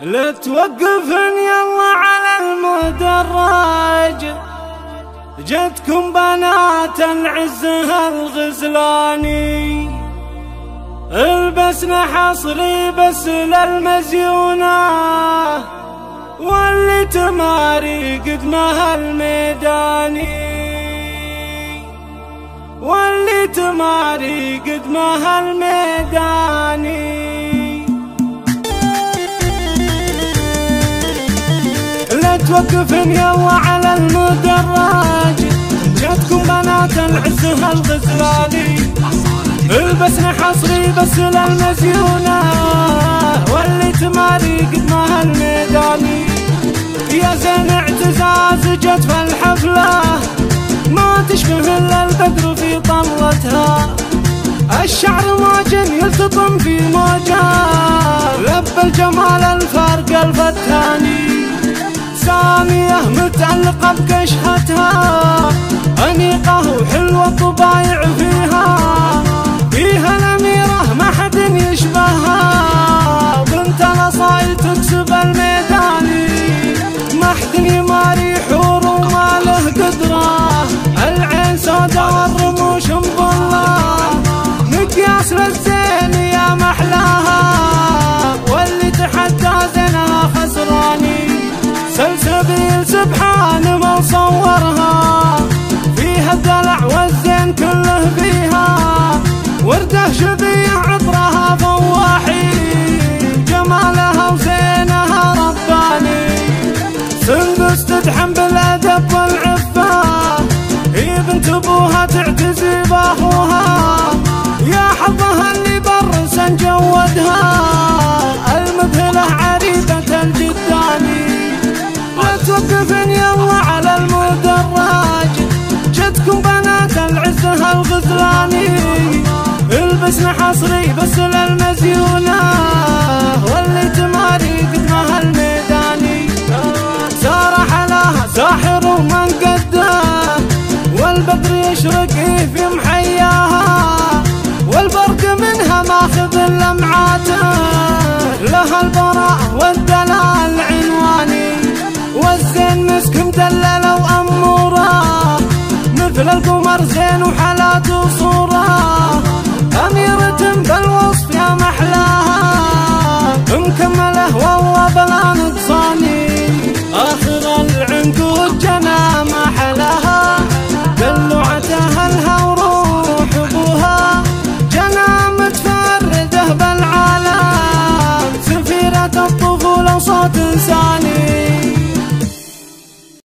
لا توقفن يلا على المدرج. جتكم بنات العزها الغزلاني. البسنا حصري بس للمزيونة. واللي تماري قدمها الميداني. واللي تماري قدمها الميداني. توقفن يلا على المدرج جاتكم بنات العز هالغزلاني. البسنا حصري بس للمزيونة. واللي تماري قد ما هالميداني. يا زين اعتزاز جت في الحفلة ما تشبه إلا البدر في طلتها. الشعر موجن يلتطم في موجه لب الجمال الفرق الفتاني. ثانية متعلقة بكشحتها. أنيقة وحلوة الطبايع فيها. فيها الأميرة ما حد يشبهها. بنت الأصايل تكسب الميداني ما حد يماري حور وما له قدرة. العين سودا والرموش مظلة. مقياس للزين يا محلاها. سلسبيل سبحان ما صورها. فيها الدلع والزين كله فيها. ورده شبيع عطرها فواحي. جمالها وزينها رباني. سندس تدحم بالأدب والعفة. هي بنت أبوها تعتزي الغزلاني البسنا حصري بس للمزيونة واللي تماري قدمها الميداني سار حلاها ساحر ومن قده. والبدر يشرق في محياها. والبرق منها ماخذ اللمعات. لها البراء والدلال القمر زين وحالات وصورة